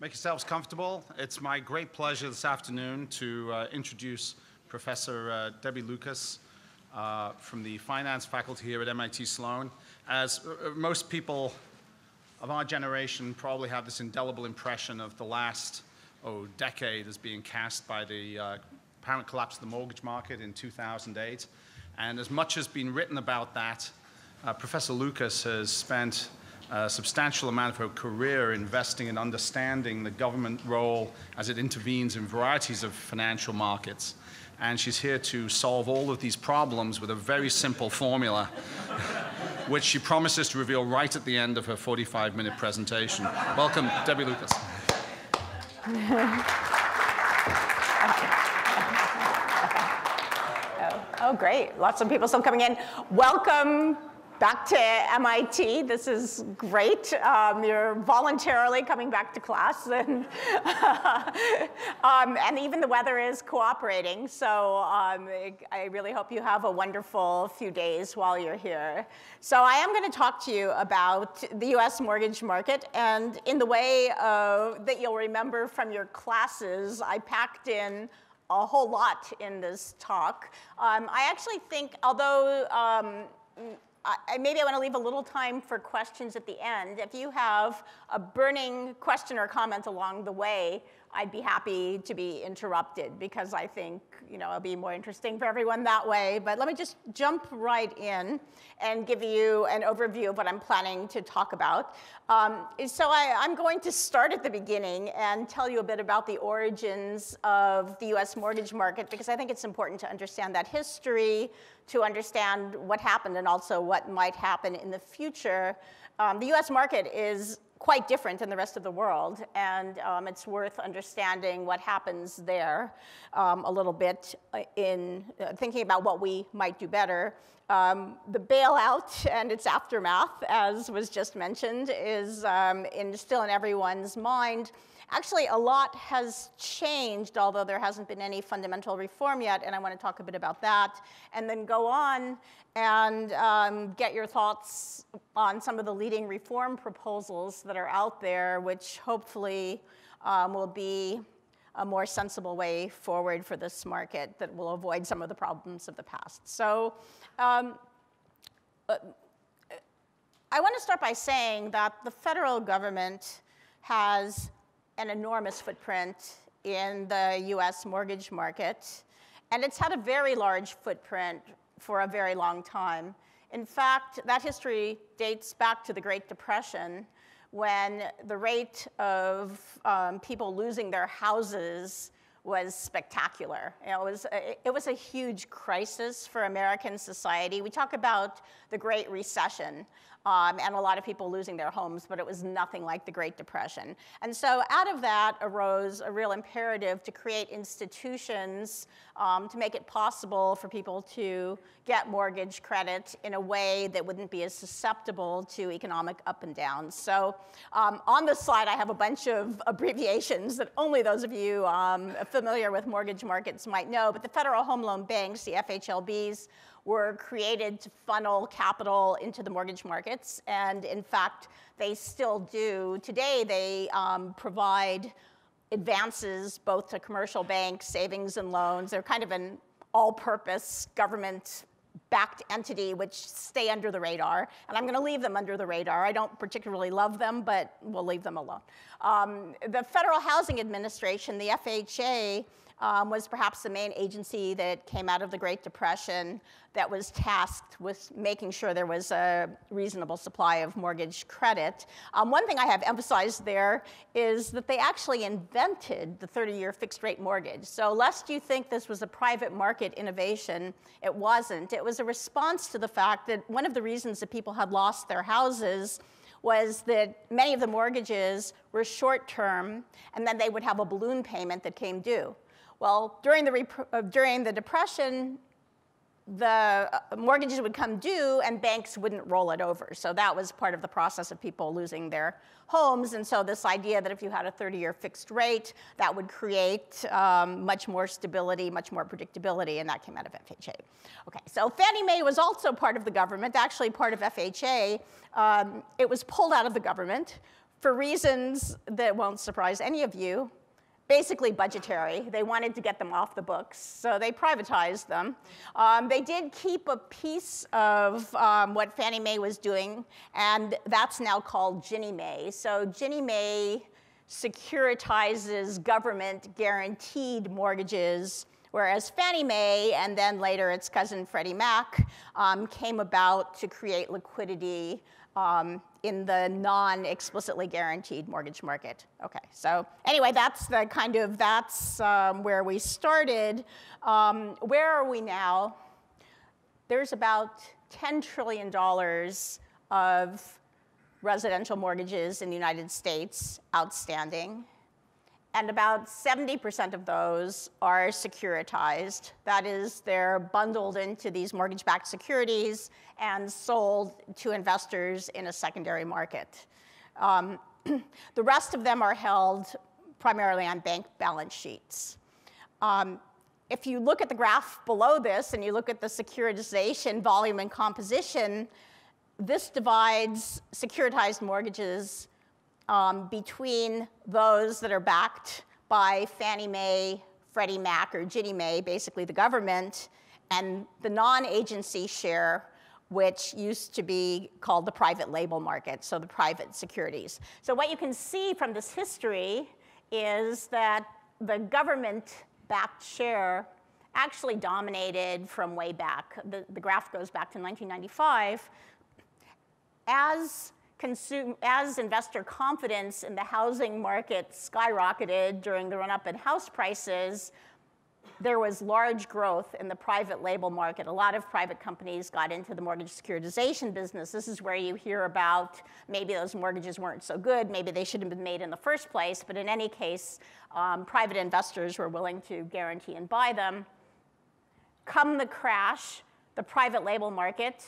Make yourselves comfortable. It's my great pleasure this afternoon to uh, introduce Professor uh, Debbie Lucas uh, from the finance faculty here at MIT Sloan. As uh, most people of our generation probably have this indelible impression of the last oh, decade as being cast by the uh, apparent collapse of the mortgage market in 2008. And as much has been written about that, uh, Professor Lucas has spent a substantial amount of her career investing in understanding the government role as it intervenes in varieties of financial markets. And she's here to solve all of these problems with a very simple formula, which she promises to reveal right at the end of her 45 minute presentation. Welcome, Debbie Lucas. oh, oh, great. Lots of people still coming in. Welcome back to MIT. This is great. Um, you're voluntarily coming back to class, and um, and even the weather is cooperating. So um, I really hope you have a wonderful few days while you're here. So I am going to talk to you about the U.S. mortgage market, and in the way uh, that you'll remember from your classes, I packed in a whole lot in this talk. Um, I actually think, although um, I, maybe I want to leave a little time for questions at the end. If you have a burning question or comment along the way, I'd be happy to be interrupted because I think you know it'll be more interesting for everyone that way. But let me just jump right in and give you an overview of what I'm planning to talk about. Um, so I, I'm going to start at the beginning and tell you a bit about the origins of the U.S. mortgage market because I think it's important to understand that history, to understand what happened and also what might happen in the future. Um, the US market is quite different than the rest of the world, and um, it's worth understanding what happens there um, a little bit uh, in uh, thinking about what we might do better. Um, the bailout and its aftermath, as was just mentioned, is um, in, still in everyone's mind. Actually, a lot has changed, although there hasn't been any fundamental reform yet, and I want to talk a bit about that, and then go on and um, get your thoughts on some of the leading reform proposals that are out there, which hopefully um, will be a more sensible way forward for this market that will avoid some of the problems of the past. So um, uh, I want to start by saying that the federal government has an enormous footprint in the US mortgage market, and it's had a very large footprint for a very long time. In fact, that history dates back to the Great Depression when the rate of um, people losing their houses was spectacular. You know, it, was a, it was a huge crisis for American society. We talk about the Great Recession um, and a lot of people losing their homes, but it was nothing like the Great Depression. And so out of that arose a real imperative to create institutions um, to make it possible for people to get mortgage credit in a way that wouldn't be as susceptible to economic up and downs. So um, on this slide, I have a bunch of abbreviations that only those of you um, familiar with mortgage markets might know, but the Federal Home Loan Banks, the FHLBs, were created to funnel capital into the mortgage markets. And in fact, they still do. Today, they um, provide advances both to commercial banks, savings and loans. They're kind of an all-purpose government backed entity which stay under the radar. And I'm going to leave them under the radar. I don't particularly love them, but we'll leave them alone. Um, the Federal Housing Administration, the FHA, um, was perhaps the main agency that came out of the Great Depression that was tasked with making sure there was a reasonable supply of mortgage credit. Um, one thing I have emphasized there is that they actually invented the 30-year fixed-rate mortgage. So lest you think this was a private market innovation, it wasn't. It was a response to the fact that one of the reasons that people had lost their houses was that many of the mortgages were short term, and then they would have a balloon payment that came due. Well, during the, uh, during the Depression, the uh, mortgages would come due and banks wouldn't roll it over. So that was part of the process of people losing their homes. And so this idea that if you had a 30-year fixed rate, that would create um, much more stability, much more predictability, and that came out of FHA. Okay, so Fannie Mae was also part of the government, actually part of FHA. Um, it was pulled out of the government for reasons that won't surprise any of you, basically budgetary. They wanted to get them off the books, so they privatized them. Um, they did keep a piece of um, what Fannie Mae was doing, and that's now called Ginnie Mae. So Ginnie Mae securitizes government guaranteed mortgages, whereas Fannie Mae, and then later its cousin Freddie Mac, um, came about to create liquidity um, in the non-explicitly guaranteed mortgage market. Okay, so anyway, that's the kind of, that's um, where we started. Um, where are we now? There's about $10 trillion of residential mortgages in the United States outstanding and about 70% of those are securitized. That is, they're bundled into these mortgage-backed securities and sold to investors in a secondary market. Um, the rest of them are held primarily on bank balance sheets. Um, if you look at the graph below this and you look at the securitization volume and composition, this divides securitized mortgages um, between those that are backed by Fannie Mae, Freddie Mac, or Ginnie Mae, basically the government, and the non-agency share, which used to be called the private label market, so the private securities. So what you can see from this history is that the government-backed share actually dominated from way back. The, the graph goes back to 1995. As consume, as investor confidence in the housing market skyrocketed during the run up in house prices, there was large growth in the private label market. A lot of private companies got into the mortgage securitization business. This is where you hear about maybe those mortgages weren't so good, maybe they shouldn't have been made in the first place, but in any case, um, private investors were willing to guarantee and buy them. Come the crash, the private label market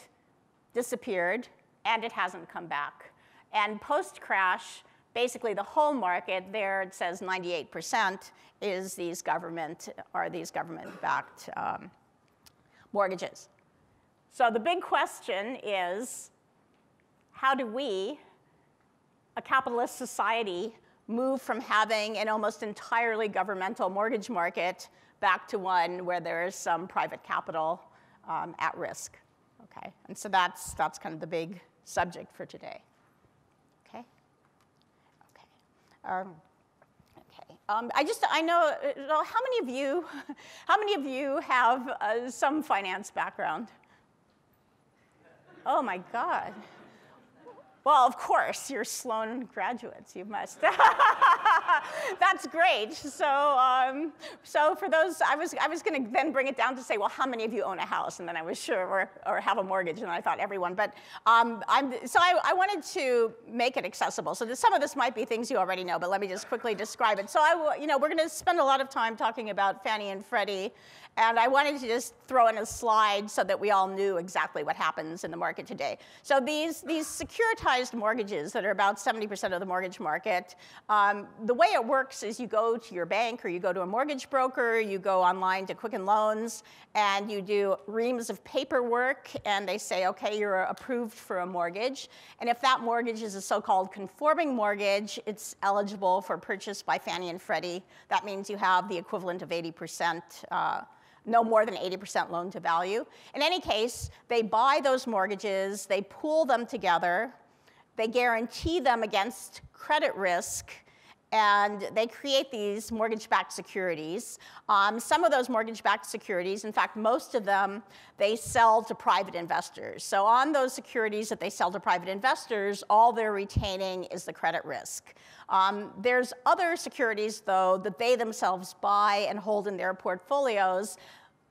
disappeared and it hasn't come back. And post-crash, basically the whole market, there it says 98% is these government, are these government-backed um, mortgages. So the big question is, how do we, a capitalist society, move from having an almost entirely governmental mortgage market back to one where there is some private capital um, at risk? Okay, and so that's, that's kind of the big subject for today. Okay? Okay. Um, okay. Um, I just, I know, uh, how many of you, how many of you have uh, some finance background? Oh my God. Well, of course, you're Sloan graduates. You must. That's great. So, um, so for those, I was, I was going to then bring it down to say, well, how many of you own a house? And then I was sure, or, or have a mortgage, and I thought everyone. But um, I'm, so I, I wanted to make it accessible. So some of this might be things you already know, but let me just quickly describe it. So I, you know, we're going to spend a lot of time talking about Fannie and Freddie and I wanted to just throw in a slide so that we all knew exactly what happens in the market today. So these, these securitized mortgages that are about 70% of the mortgage market, um, the way it works is you go to your bank or you go to a mortgage broker, you go online to Quicken Loans, and you do reams of paperwork, and they say, okay, you're approved for a mortgage. And if that mortgage is a so-called conforming mortgage, it's eligible for purchase by Fannie and Freddie. That means you have the equivalent of 80% uh, no more than 80% loan to value. In any case, they buy those mortgages, they pool them together, they guarantee them against credit risk, and they create these mortgage-backed securities. Um, some of those mortgage-backed securities, in fact, most of them, they sell to private investors. So on those securities that they sell to private investors, all they're retaining is the credit risk. Um, there's other securities, though, that they themselves buy and hold in their portfolios.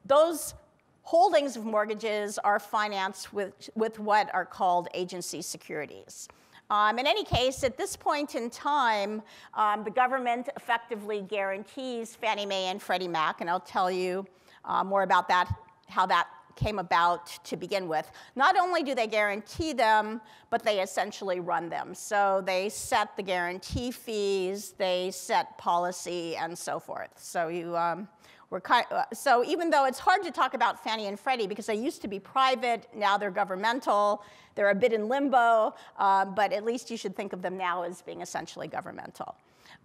Those holdings of mortgages are financed with, with what are called agency securities. Um, in any case, at this point in time, um, the government effectively guarantees Fannie Mae and Freddie Mac, and I'll tell you uh, more about that, how that came about to begin with. Not only do they guarantee them, but they essentially run them. So they set the guarantee fees, they set policy, and so forth. So you, um, we're kind, uh, so even though it's hard to talk about Fannie and Freddie because they used to be private, now they're governmental, they're a bit in limbo, uh, but at least you should think of them now as being essentially governmental.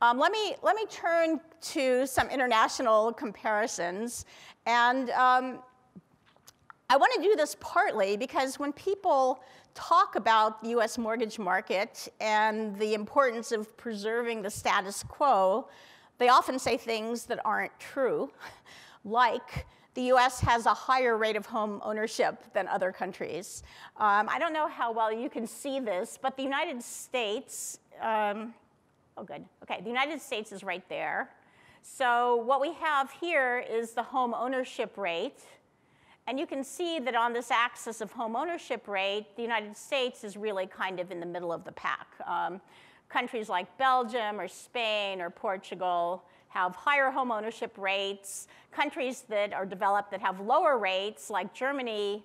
Um, let, me, let me turn to some international comparisons. And um, I want to do this partly because when people talk about the US mortgage market and the importance of preserving the status quo, they often say things that aren't true, like the US has a higher rate of home ownership than other countries. Um, I don't know how well you can see this, but the United States, um, oh good, okay, the United States is right there. So what we have here is the home ownership rate. And you can see that on this axis of home ownership rate, the United States is really kind of in the middle of the pack. Um, countries like Belgium or Spain or Portugal have higher home ownership rates. Countries that are developed that have lower rates, like Germany,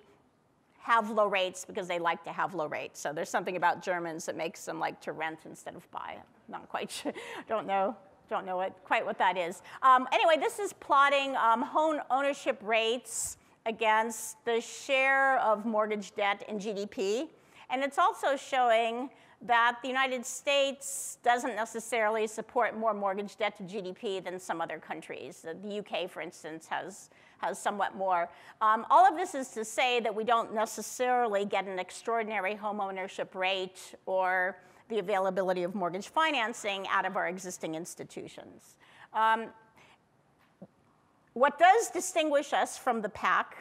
have low rates because they like to have low rates. So there's something about Germans that makes them like to rent instead of buy. not quite sure, don't know, don't know what, quite what that is. Um, anyway, this is plotting um, home ownership rates against the share of mortgage debt in GDP. And it's also showing that the United States doesn't necessarily support more mortgage debt to GDP than some other countries. The UK, for instance, has, has somewhat more. Um, all of this is to say that we don't necessarily get an extraordinary home ownership rate or the availability of mortgage financing out of our existing institutions. Um, what does distinguish us from the pack,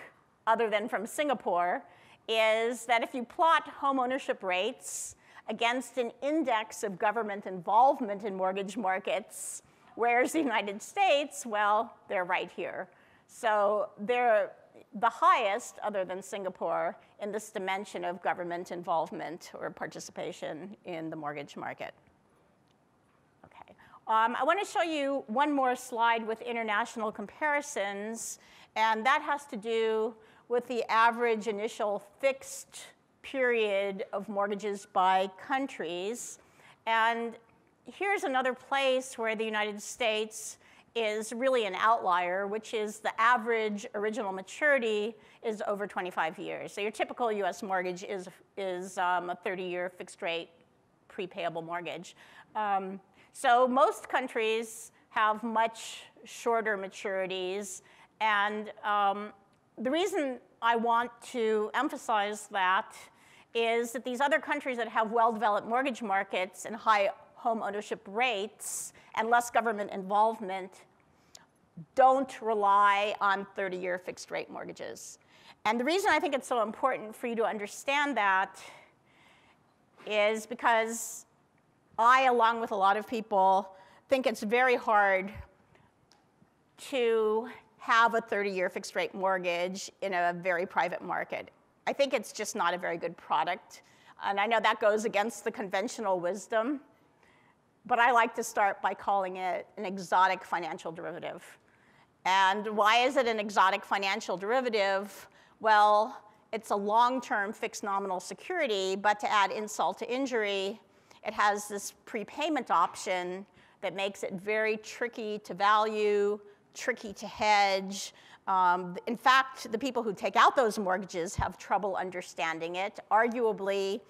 other than from Singapore, is that if you plot home ownership rates against an index of government involvement in mortgage markets, Where's the United States, well, they're right here. So they're the highest, other than Singapore, in this dimension of government involvement or participation in the mortgage market. Okay. Um, I want to show you one more slide with international comparisons, and that has to do with the average initial fixed period of mortgages by countries. And here's another place where the United States is really an outlier, which is the average original maturity is over 25 years. So your typical US mortgage is, is um, a 30-year fixed rate prepayable mortgage. Um, so most countries have much shorter maturities. And um, the reason I want to emphasize that is that these other countries that have well-developed mortgage markets and high home ownership rates and less government involvement don't rely on 30-year fixed rate mortgages. And the reason I think it's so important for you to understand that is because I, along with a lot of people, think it's very hard to have a 30-year fixed rate mortgage in a very private market. I think it's just not a very good product. And I know that goes against the conventional wisdom, but I like to start by calling it an exotic financial derivative. And why is it an exotic financial derivative? Well, it's a long-term fixed nominal security, but to add insult to injury, it has this prepayment option that makes it very tricky to value, tricky to hedge, um, in fact, the people who take out those mortgages have trouble understanding it. Arguably,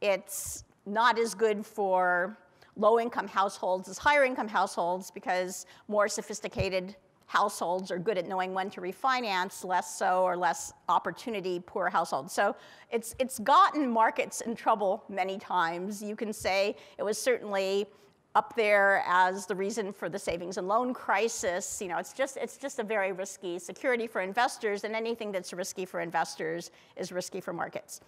it's not as good for low-income households as higher-income households because more sophisticated households are good at knowing when to refinance, less so or less opportunity poor households. So it's, it's gotten markets in trouble many times. You can say it was certainly up there as the reason for the savings and loan crisis. You know, it's just, it's just a very risky security for investors, and anything that's risky for investors is risky for markets.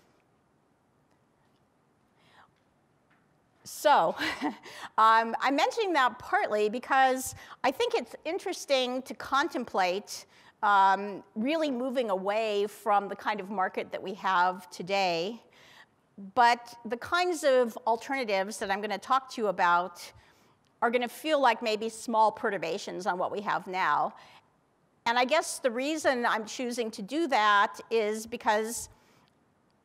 So um, I'm mentioning that partly because I think it's interesting to contemplate um, really moving away from the kind of market that we have today but the kinds of alternatives that I'm going to talk to you about are going to feel like maybe small perturbations on what we have now. And I guess the reason I'm choosing to do that is because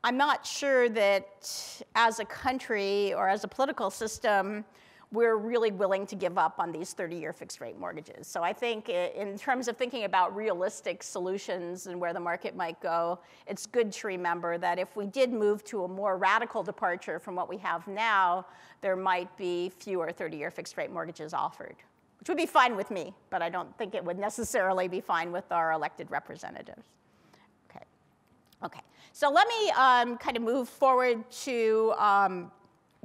I'm not sure that as a country or as a political system, we're really willing to give up on these 30-year fixed rate mortgages. So I think in terms of thinking about realistic solutions and where the market might go, it's good to remember that if we did move to a more radical departure from what we have now, there might be fewer 30-year fixed rate mortgages offered, which would be fine with me, but I don't think it would necessarily be fine with our elected representatives. Okay, okay. So let me um, kind of move forward to um,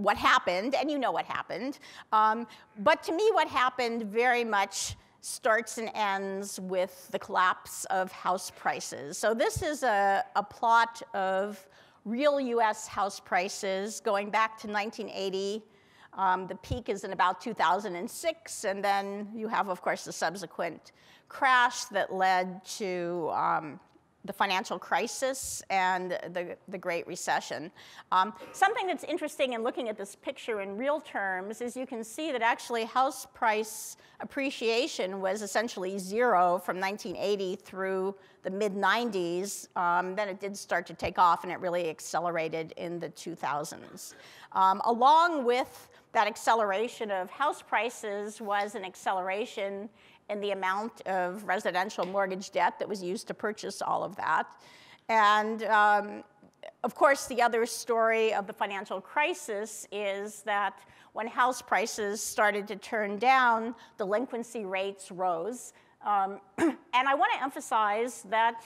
what happened, and you know what happened. Um, but to me, what happened very much starts and ends with the collapse of house prices. So this is a, a plot of real US house prices going back to 1980. Um, the peak is in about 2006, and then you have, of course, the subsequent crash that led to um, the financial crisis and the, the Great Recession. Um, something that's interesting in looking at this picture in real terms is you can see that actually house price appreciation was essentially zero from 1980 through the mid 90s. Um, then it did start to take off and it really accelerated in the 2000s. Um, along with that acceleration of house prices was an acceleration and the amount of residential mortgage debt that was used to purchase all of that. And um, of course, the other story of the financial crisis is that when house prices started to turn down, delinquency rates rose. Um, and I want to emphasize that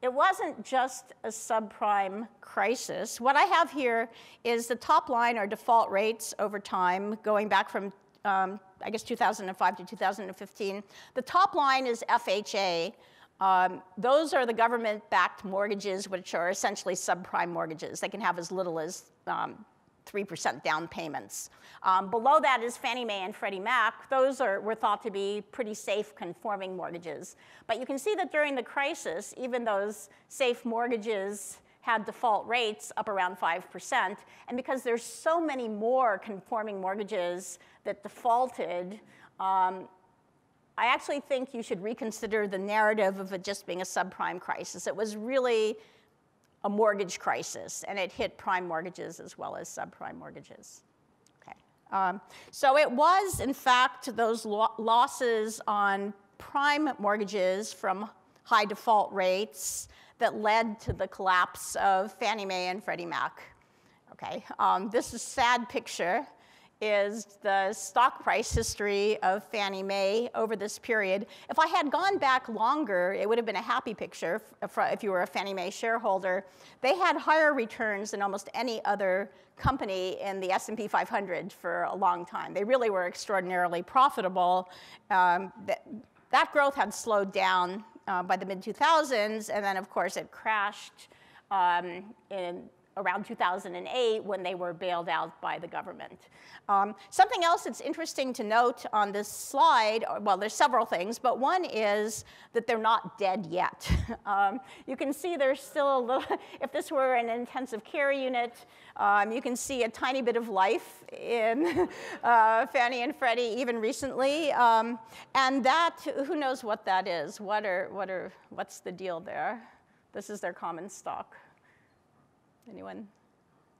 it wasn't just a subprime crisis. What I have here is the top line are default rates over time, going back from um, I guess 2005 to 2015. The top line is FHA. Um, those are the government-backed mortgages, which are essentially subprime mortgages. They can have as little as um, 3% down payments. Um, below that is Fannie Mae and Freddie Mac. Those are, were thought to be pretty safe conforming mortgages. But you can see that during the crisis, even those safe mortgages had default rates up around 5%. And because there's so many more conforming mortgages that defaulted, um, I actually think you should reconsider the narrative of it just being a subprime crisis. It was really a mortgage crisis, and it hit prime mortgages as well as subprime mortgages. Okay. Um, so it was, in fact, those lo losses on prime mortgages from high default rates that led to the collapse of Fannie Mae and Freddie Mac. Okay, um, this is sad picture is the stock price history of Fannie Mae over this period. If I had gone back longer, it would have been a happy picture if you were a Fannie Mae shareholder. They had higher returns than almost any other company in the S&P 500 for a long time. They really were extraordinarily profitable. Um, that, that growth had slowed down uh, by the mid 2000s, and then of course it crashed um, in around 2008 when they were bailed out by the government. Um, something else that's interesting to note on this slide, well, there's several things, but one is that they're not dead yet. um, you can see there's still a little, if this were an intensive care unit, um, you can see a tiny bit of life in uh, Fannie and Freddie even recently. Um, and that, who knows what that is? What are, what are, what's the deal there? This is their common stock. Anyone?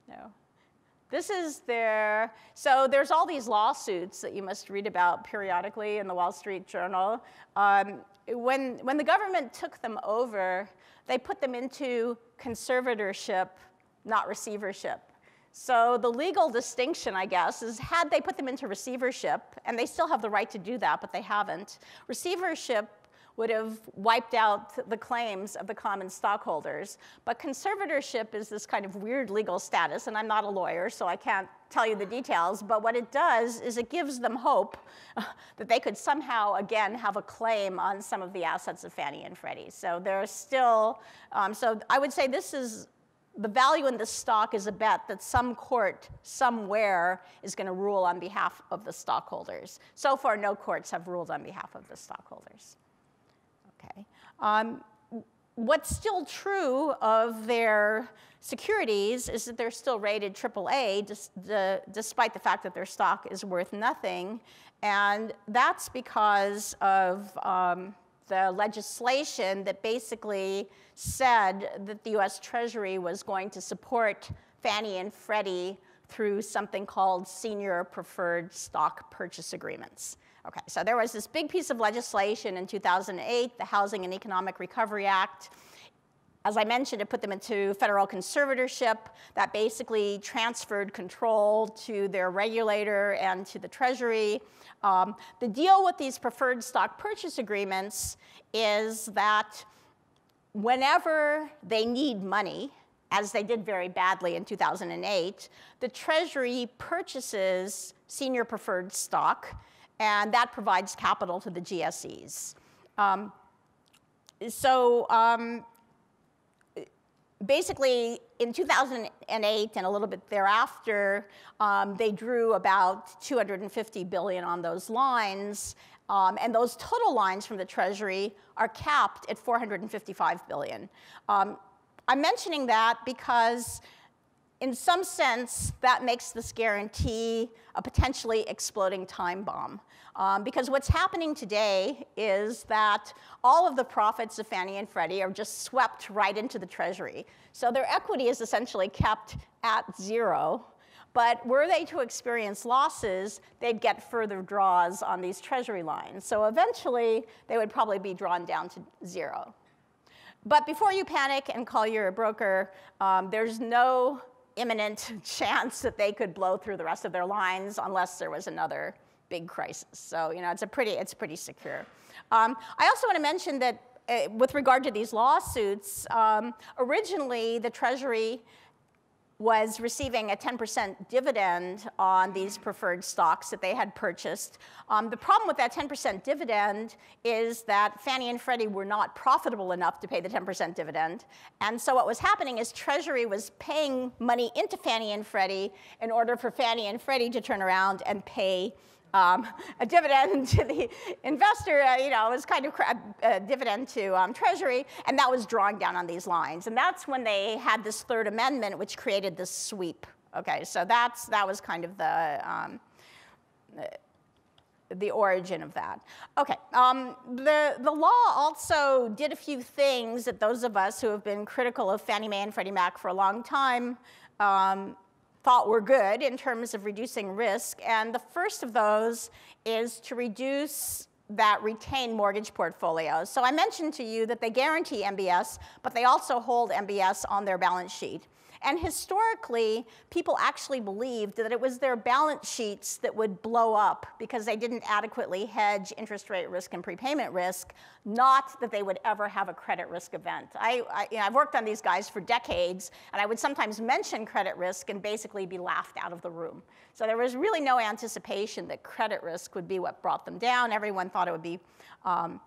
No. This is their, so there's all these lawsuits that you must read about periodically in the Wall Street Journal. Um, when, when the government took them over, they put them into conservatorship, not receivership. So the legal distinction, I guess, is had they put them into receivership, and they still have the right to do that, but they haven't, receivership would have wiped out the claims of the common stockholders. But conservatorship is this kind of weird legal status, and I'm not a lawyer, so I can't tell you the details, but what it does is it gives them hope that they could somehow, again, have a claim on some of the assets of Fannie and Freddie. So there's still, um, so I would say this is, the value in this stock is a bet that some court somewhere is going to rule on behalf of the stockholders. So far, no courts have ruled on behalf of the stockholders. Okay. Um, what's still true of their securities is that they're still rated AAA the, despite the fact that their stock is worth nothing. And that's because of um, the legislation that basically said that the US Treasury was going to support Fannie and Freddie through something called senior preferred stock purchase agreements. Okay, so there was this big piece of legislation in 2008, the Housing and Economic Recovery Act. As I mentioned, it put them into federal conservatorship that basically transferred control to their regulator and to the Treasury. Um, the deal with these preferred stock purchase agreements is that whenever they need money, as they did very badly in 2008, the Treasury purchases senior preferred stock, and that provides capital to the GSEs. Um, so um, basically, in 2008 and a little bit thereafter, um, they drew about 250 billion on those lines, um, and those total lines from the Treasury are capped at 455 billion. Um, I'm mentioning that because in some sense, that makes this guarantee a potentially exploding time bomb. Um, because what's happening today is that all of the profits of Fannie and Freddie are just swept right into the Treasury. So their equity is essentially kept at zero. But were they to experience losses, they'd get further draws on these Treasury lines. So eventually, they would probably be drawn down to zero. But before you panic and call your broker, um, there's no imminent chance that they could blow through the rest of their lines unless there was another big crisis. So you know, it's a pretty, it's pretty secure. Um, I also want to mention that uh, with regard to these lawsuits, um, originally the Treasury was receiving a 10% dividend on these preferred stocks that they had purchased. Um, the problem with that 10% dividend is that Fannie and Freddie were not profitable enough to pay the 10% dividend. And so what was happening is Treasury was paying money into Fannie and Freddie in order for Fannie and Freddie to turn around and pay um, a dividend to the investor, uh, you know, it was kind of a dividend to um, Treasury, and that was drawing down on these lines. And that's when they had this Third Amendment, which created this sweep. Okay, so that's, that was kind of the, um, the origin of that. Okay, um, the, the law also did a few things that those of us who have been critical of Fannie Mae and Freddie Mac for a long time um, thought were good in terms of reducing risk. And the first of those is to reduce that retained mortgage portfolios. So I mentioned to you that they guarantee MBS, but they also hold MBS on their balance sheet. And historically, people actually believed that it was their balance sheets that would blow up because they didn't adequately hedge interest rate risk and prepayment risk, not that they would ever have a credit risk event. I, I, you know, I've worked on these guys for decades, and I would sometimes mention credit risk and basically be laughed out of the room. So there was really no anticipation that credit risk would be what brought them down. Everyone thought it would be um,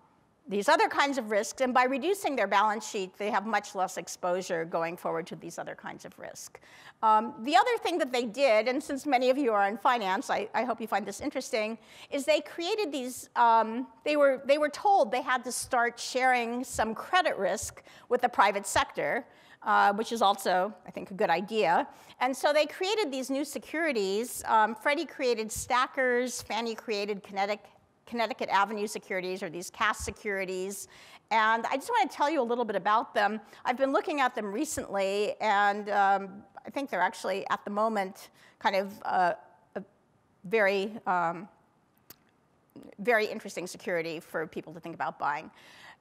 these other kinds of risks, and by reducing their balance sheet, they have much less exposure going forward to these other kinds of risk. Um, the other thing that they did, and since many of you are in finance, I, I hope you find this interesting, is they created these, um, they, were, they were told they had to start sharing some credit risk with the private sector, uh, which is also, I think, a good idea. And so they created these new securities. Um, Freddie created STACRs, Fannie created kinetic Connecticut Avenue Securities or these CAS securities. And I just want to tell you a little bit about them. I've been looking at them recently, and um, I think they're actually, at the moment, kind of uh, a very, um, very interesting security for people to think about buying.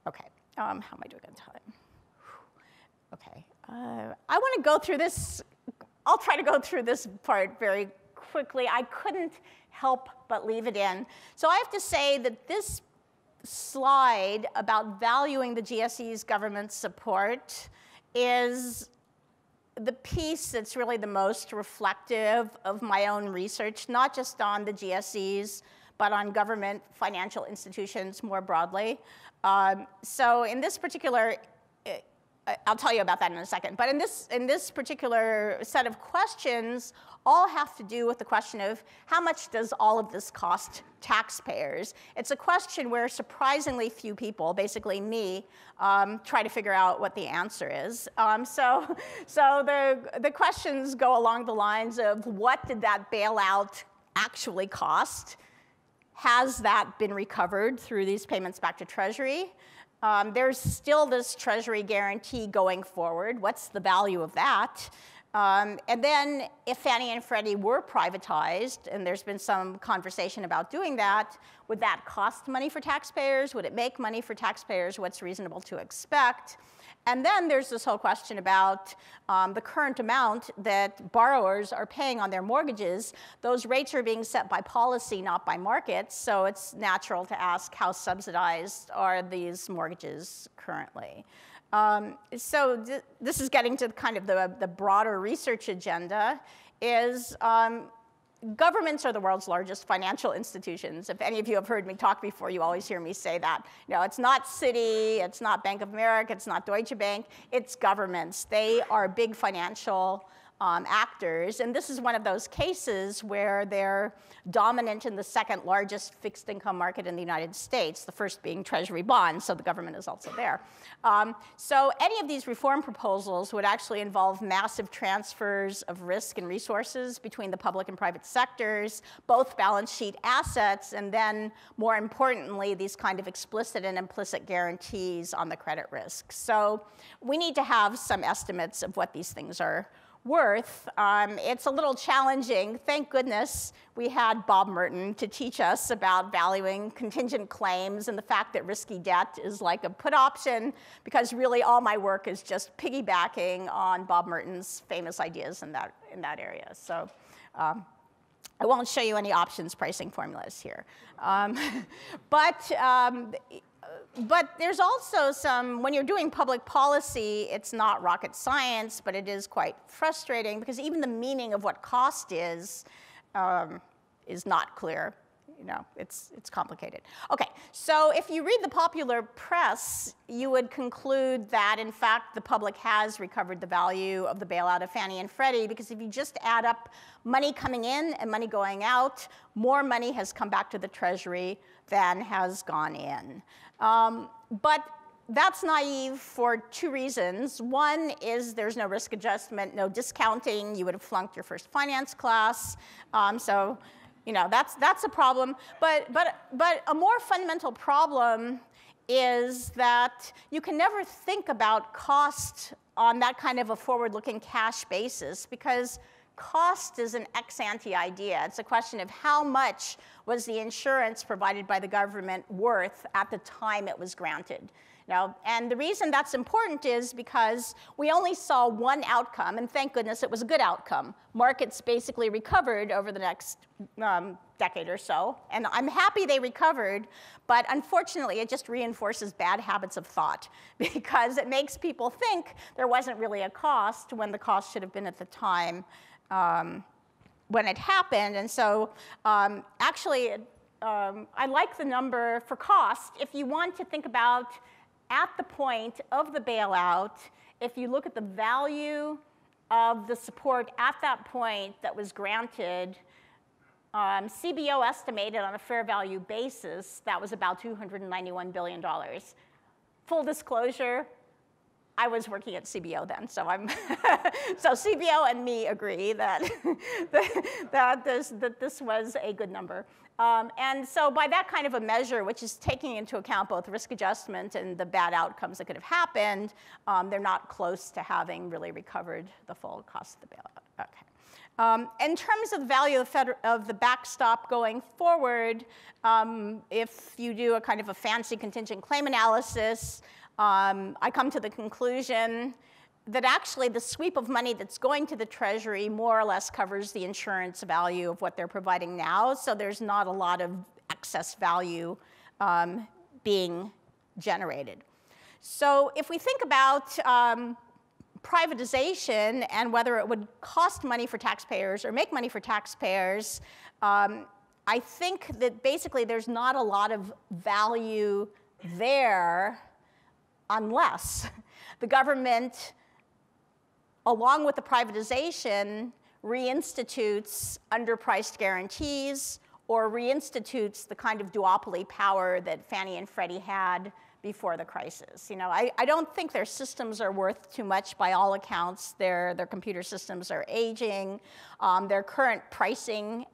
Okay, um, how am I doing on time? Okay, uh, I want to go through this. I'll try to go through this part very quickly. I couldn't help but leave it in. So I have to say that this slide about valuing the GSE's government support is the piece that's really the most reflective of my own research, not just on the GSEs, but on government financial institutions more broadly. Um, so in this particular I'll tell you about that in a second. But in this, in this particular set of questions, all have to do with the question of how much does all of this cost taxpayers? It's a question where surprisingly few people, basically me, um, try to figure out what the answer is. Um, so so the, the questions go along the lines of what did that bailout actually cost? Has that been recovered through these payments back to Treasury? Um, there's still this Treasury guarantee going forward. What's the value of that? Um, and then if Fannie and Freddie were privatized, and there's been some conversation about doing that, would that cost money for taxpayers? Would it make money for taxpayers? What's reasonable to expect? And then there's this whole question about um, the current amount that borrowers are paying on their mortgages. Those rates are being set by policy, not by markets. So it's natural to ask how subsidized are these mortgages currently. Um, so th this is getting to kind of the, the broader research agenda is um, governments are the world's largest financial institutions. If any of you have heard me talk before, you always hear me say that. Know, it's not Citi, it's not Bank of America, it's not Deutsche Bank, it's governments. They are big financial um, actors. And this is one of those cases where they're dominant in the second largest fixed income market in the United States, the first being Treasury bonds, so the government is also there. Um, so any of these reform proposals would actually involve massive transfers of risk and resources between the public and private sectors, both balance sheet assets, and then more importantly, these kind of explicit and implicit guarantees on the credit risk. So we need to have some estimates of what these things are worth, um, it's a little challenging. Thank goodness we had Bob Merton to teach us about valuing contingent claims and the fact that risky debt is like a put option, because really all my work is just piggybacking on Bob Merton's famous ideas in that, in that area. So um, I won't show you any options pricing formulas here. Um, but um, but there's also some, when you're doing public policy, it's not rocket science, but it is quite frustrating because even the meaning of what cost is, um, is not clear. You know, it's, it's complicated. Okay, so if you read the popular press, you would conclude that, in fact, the public has recovered the value of the bailout of Fannie and Freddie because if you just add up money coming in and money going out, more money has come back to the Treasury than has gone in. Um, but that's naive for two reasons. One is there's no risk adjustment, no discounting. You would have flunked your first finance class. Um, so, you know, that's, that's a problem. But, but, but a more fundamental problem is that you can never think about cost on that kind of a forward-looking cash basis because cost is an ex ante idea. It's a question of how much was the insurance provided by the government worth at the time it was granted. Now, and the reason that's important is because we only saw one outcome, and thank goodness it was a good outcome. Markets basically recovered over the next um, decade or so, and I'm happy they recovered, but unfortunately it just reinforces bad habits of thought because it makes people think there wasn't really a cost when the cost should have been at the time um, when it happened. And so um, actually, um, I like the number for cost. If you want to think about at the point of the bailout, if you look at the value of the support at that point that was granted, um, CBO estimated on a fair value basis that was about $291 billion. Full disclosure, I was working at CBO then, so I'm so CBO and me agree that that this that this was a good number. Um, and so by that kind of a measure, which is taking into account both risk adjustment and the bad outcomes that could have happened, um, they're not close to having really recovered the full cost of the bailout. Okay. Um, in terms of the value of the, of the backstop going forward, um, if you do a kind of a fancy contingent claim analysis, um, I come to the conclusion that actually the sweep of money that's going to the Treasury more or less covers the insurance value of what they're providing now, so there's not a lot of excess value um, being generated. So if we think about um, privatization and whether it would cost money for taxpayers or make money for taxpayers, um, I think that basically there's not a lot of value there unless the government, along with the privatization, reinstitutes underpriced guarantees or reinstitutes the kind of duopoly power that Fannie and Freddie had before the crisis. You know, I, I don't think their systems are worth too much by all accounts. Their, their computer systems are aging. Um, their current pricing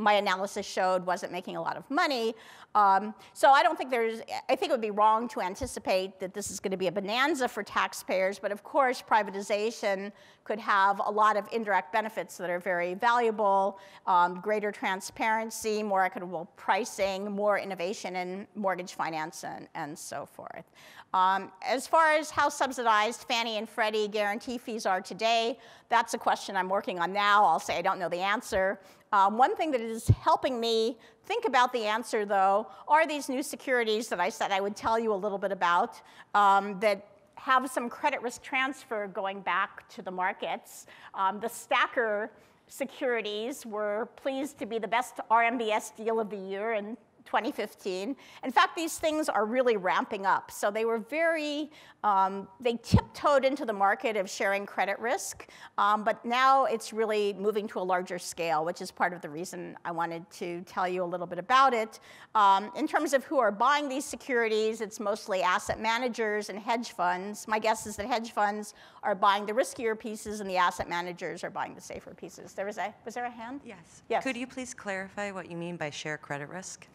my analysis showed wasn't making a lot of money. Um, so I don't think there's, I think it would be wrong to anticipate that this is going to be a bonanza for taxpayers, but of course privatization could have a lot of indirect benefits that are very valuable, um, greater transparency, more equitable pricing, more innovation in mortgage finance and, and so forth. Um, as far as how subsidized Fannie and Freddie guarantee fees are today, that's a question I'm working on now. I'll say I don't know the answer. Um, one thing that is helping me think about the answer, though, are these new securities that I said I would tell you a little bit about um, that have some credit risk transfer going back to the markets. Um, the STACR securities were pleased to be the best RMBS deal of the year and 2015. In fact, these things are really ramping up. So they were very, um, they tiptoed into the market of sharing credit risk, um, but now it's really moving to a larger scale, which is part of the reason I wanted to tell you a little bit about it. Um, in terms of who are buying these securities, it's mostly asset managers and hedge funds. My guess is that hedge funds are buying the riskier pieces and the asset managers are buying the safer pieces. There was a, was there a hand? Yes. Yes. Could you please clarify what you mean by share credit risk?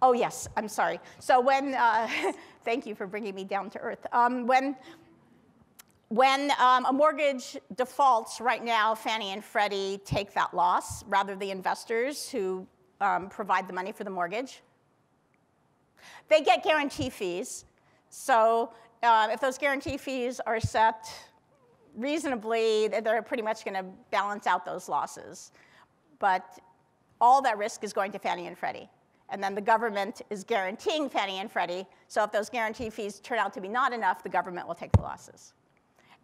Oh, yes, I'm sorry. So when, uh, thank you for bringing me down to earth. Um, when when um, a mortgage defaults right now, Fannie and Freddie take that loss, rather the investors who um, provide the money for the mortgage. They get guarantee fees. So uh, if those guarantee fees are set reasonably, they're pretty much going to balance out those losses. But all that risk is going to Fannie and Freddie and then the government is guaranteeing Fannie and Freddie. So if those guarantee fees turn out to be not enough, the government will take the losses.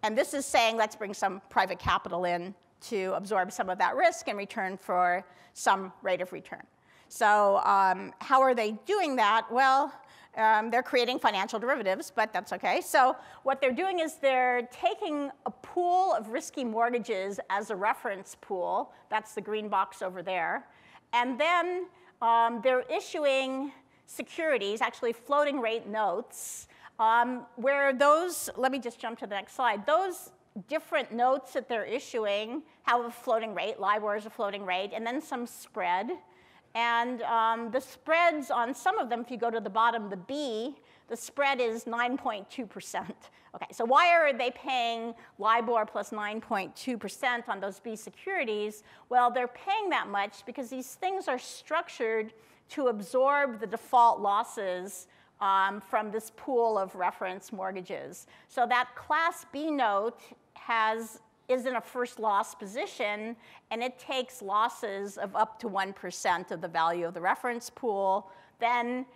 And this is saying let's bring some private capital in to absorb some of that risk in return for some rate of return. So um, how are they doing that? Well, um, they're creating financial derivatives, but that's okay. So what they're doing is they're taking a pool of risky mortgages as a reference pool. That's the green box over there. And then um, they're issuing securities, actually floating rate notes, um, where those, let me just jump to the next slide, those different notes that they're issuing have a floating rate, LIBOR is a floating rate, and then some spread. And um, the spreads on some of them, if you go to the bottom, the B, the spread is 9.2%. Okay, so why are they paying LIBOR plus 9.2% on those B securities? Well, they're paying that much because these things are structured to absorb the default losses um, from this pool of reference mortgages. So that Class B note has is in a first loss position, and it takes losses of up to 1% of the value of the reference pool. Then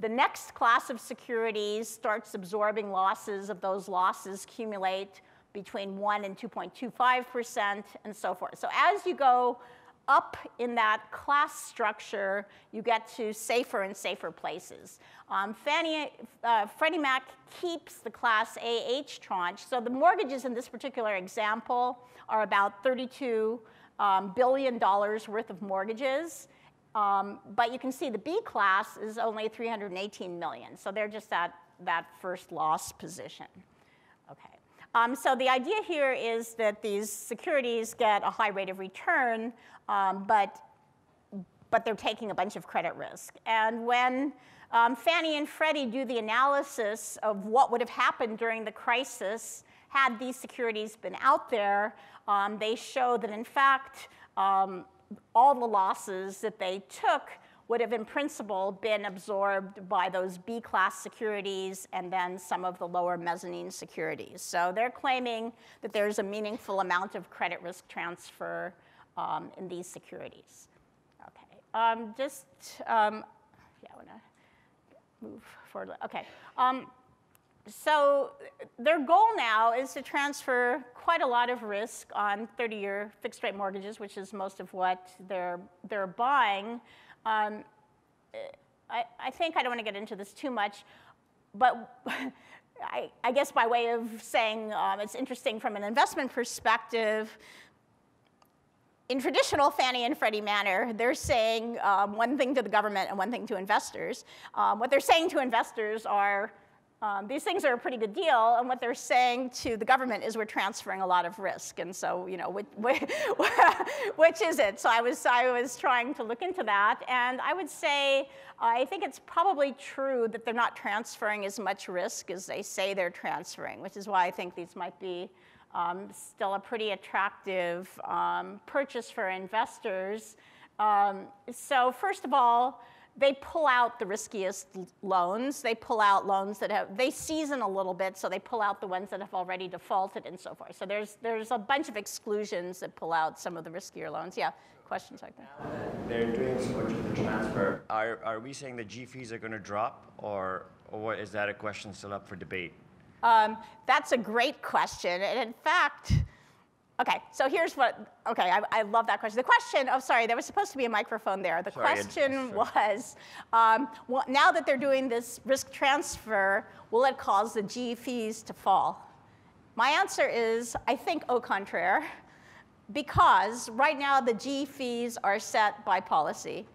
the next class of securities starts absorbing losses of those losses accumulate between 1 and 2.25% and so forth. So as you go up in that class structure, you get to safer and safer places. Um, Fannie, uh, Freddie Mac keeps the class AH tranche. So the mortgages in this particular example are about $32 um, billion worth of mortgages. Um, but you can see the B class is only 318 million. So they're just at that first loss position. Okay. Um, so the idea here is that these securities get a high rate of return, um, but, but they're taking a bunch of credit risk. And when um, Fannie and Freddie do the analysis of what would have happened during the crisis had these securities been out there, um, they show that in fact, um, all the losses that they took would have in principle been absorbed by those B-class securities and then some of the lower mezzanine securities. So they're claiming that there's a meaningful amount of credit risk transfer um, in these securities. Okay, um, just, um, yeah, I wanna move forward. Okay. So their goal now is to transfer quite a lot of risk on 30-year fixed-rate mortgages, which is most of what they're, they're buying. Um, I, I think I don't want to get into this too much, but I, I guess by way of saying um, it's interesting from an investment perspective, in traditional Fannie and Freddie manner, they're saying um, one thing to the government and one thing to investors. Um, what they're saying to investors are, Um, these things are a pretty good deal, and what they're saying to the government is we're transferring a lot of risk, and so you know which, which is it? So I was I was trying to look into that, and I would say I think it's probably true that they're not transferring as much risk as they say they're transferring, which is why I think these might be um, still a pretty attractive um, purchase for investors. Um, so first of all they pull out the riskiest loans. They pull out loans that have, they season a little bit, so they pull out the ones that have already defaulted and so forth. So there's, there's a bunch of exclusions that pull out some of the riskier loans. Yeah, questions like that. They're doing so much of the transfer. Are, are we saying the G fees are going to drop, or, or what, is that a question still up for debate? Um, that's a great question. And in fact, Okay, so here's what, okay, I, I, love that question. The question, oh, sorry, there was supposed to be a microphone there. The sorry, question was, um, well, now that they're doing this risk transfer, will it cause the G fees to fall? My answer is, I think au contraire, because right now the G fees are set by policy.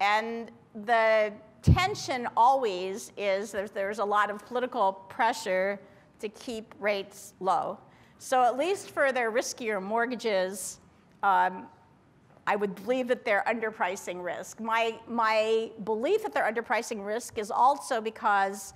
And the tension always is there's, there's a lot of political pressure to keep rates low. So at least for their riskier mortgages, um, I would believe that they're underpricing risk. My, my belief that they're underpricing risk is also because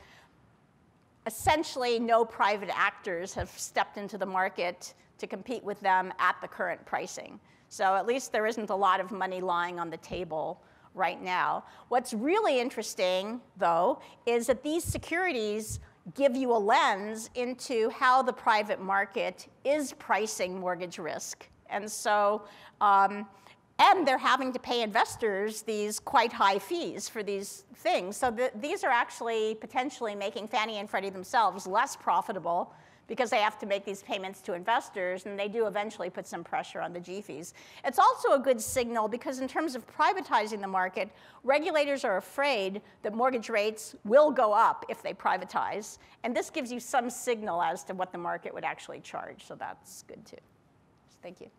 essentially no private actors have stepped into the market to compete with them at the current pricing. So at least there isn't a lot of money lying on the table right now. What's really interesting, though, is that these securities give you a lens into how the private market is pricing mortgage risk. And so, um, and they're having to pay investors these quite high fees for these things. So th these are actually potentially making Fannie and Freddie themselves less profitable because they have to make these payments to investors, and they do eventually put some pressure on the G fees. It's also a good signal because in terms of privatizing the market, regulators are afraid that mortgage rates will go up if they privatize, and this gives you some signal as to what the market would actually charge, so that's good too. Thank you.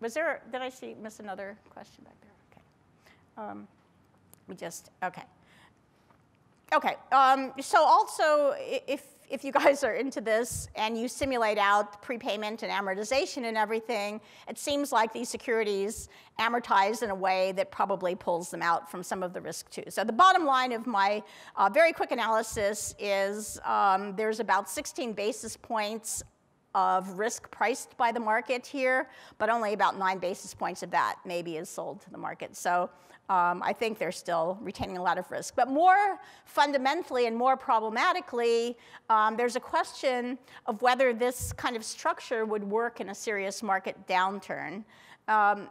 Was there, did I see, miss another question back there? Okay. Um, we just, okay. Okay, um, so also if if you guys are into this and you simulate out prepayment and amortization and everything, it seems like these securities amortize in a way that probably pulls them out from some of the risk too. So the bottom line of my uh, very quick analysis is um, there's about 16 basis points of risk priced by the market here, but only about nine basis points of that maybe is sold to the market. So um, I think they're still retaining a lot of risk. But more fundamentally and more problematically, um, there's a question of whether this kind of structure would work in a serious market downturn. Um,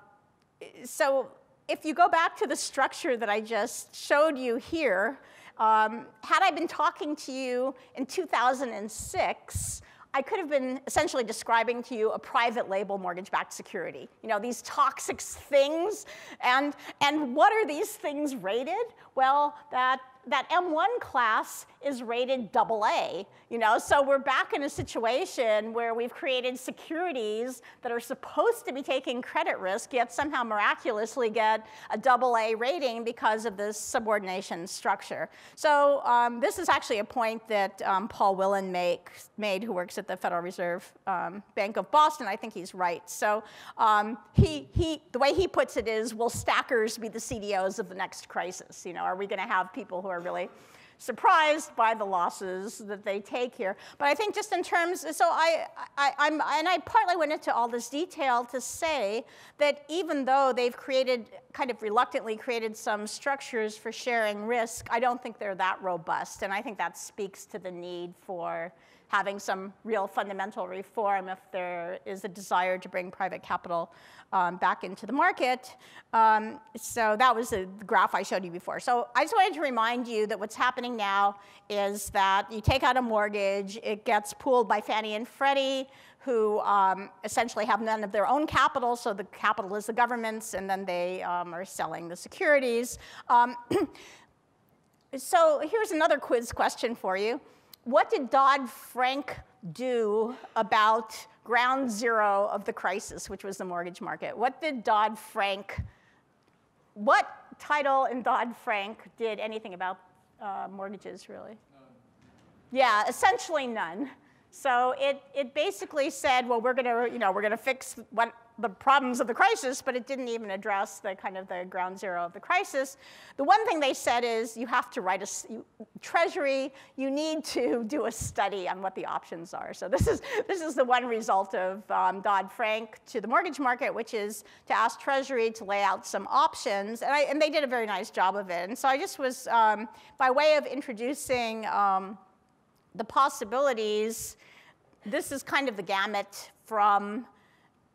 so if you go back to the structure that I just showed you here, um, had I been talking to you in 2006, I could have been essentially describing to you a private label mortgage-backed security. You know, these toxic things. And, and what are these things rated? Well, that that M1 class is rated double A, you know, so we're back in a situation where we've created securities that are supposed to be taking credit risk, yet somehow miraculously get a double A rating because of this subordination structure. So um, this is actually a point that um, Paul Willen make, made, who works at the Federal Reserve um, Bank of Boston. I think he's right. So um, he, he, the way he puts it is, will STACRs be the CDOs of the next crisis? You know, are we going to have people who are really surprised by the losses that they take here. But I think just in terms, so I, I, I'm, and I partly went into all this detail to say that even though they've created, kind of reluctantly created some structures for sharing risk, I don't think they're that robust. And I think that speaks to the need for having some real fundamental reform if there is a desire to bring private capital um, back into the market. Um, so that was the graph I showed you before. So I just wanted to remind you that what's happening now is that you take out a mortgage, it gets pooled by Fannie and Freddie, who um, essentially have none of their own capital, so the capital is the government's, and then they um, are selling the securities. Um, so here's another quiz question for you what did Dodd-Frank do about ground zero of the crisis, which was the mortgage market? What did Dodd-Frank, what title in Dodd-Frank did anything about uh, mortgages, really? Yeah, essentially none. So it, it basically said, well, we're going to, you know, we're going to fix what the problems of the crisis, but it didn't even address the kind of the ground zero of the crisis. The one thing they said is you have to write a you, treasury. You need to do a study on what the options are. So this is this is the one result of um, Dodd Frank to the mortgage market, which is to ask Treasury to lay out some options, and, I, and they did a very nice job of it. And so I just was um, by way of introducing um, the possibilities. This is kind of the gamut from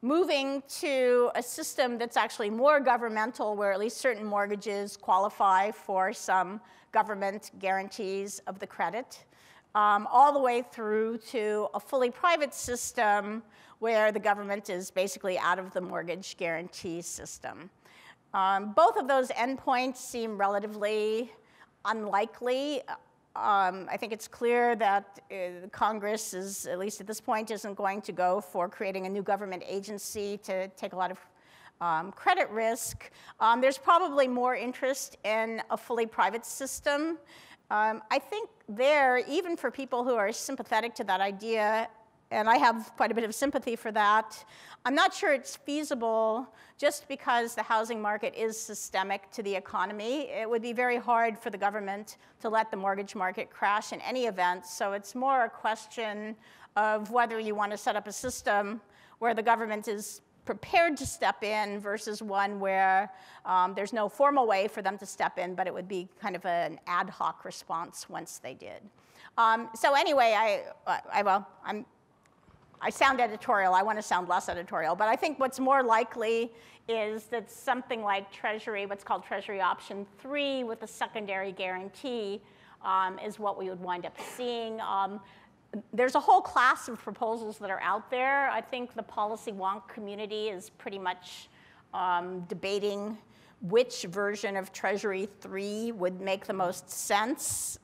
moving to a system that's actually more governmental, where at least certain mortgages qualify for some government guarantees of the credit, um, all the way through to a fully private system where the government is basically out of the mortgage guarantee system. Um, both of those endpoints seem relatively unlikely. Um, I think it's clear that uh, Congress is, at least at this point, isn't going to go for creating a new government agency to take a lot of um, credit risk. Um, there's probably more interest in a fully private system. Um, I think there, even for people who are sympathetic to that idea, and I have quite a bit of sympathy for that. I'm not sure it's feasible just because the housing market is systemic to the economy. It would be very hard for the government to let the mortgage market crash in any event. So it's more a question of whether you want to set up a system where the government is prepared to step in versus one where um, there's no formal way for them to step in, but it would be kind of an ad hoc response once they did. Um, so anyway, I, I, well, I'm I sound editorial, I want to sound less editorial, but I think what's more likely is that something like Treasury, what's called Treasury Option 3 with a secondary guarantee, um, is what we would wind up seeing. Um, there's a whole class of proposals that are out there. I think the policy wonk community is pretty much um, debating which version of Treasury 3 would make the most sense.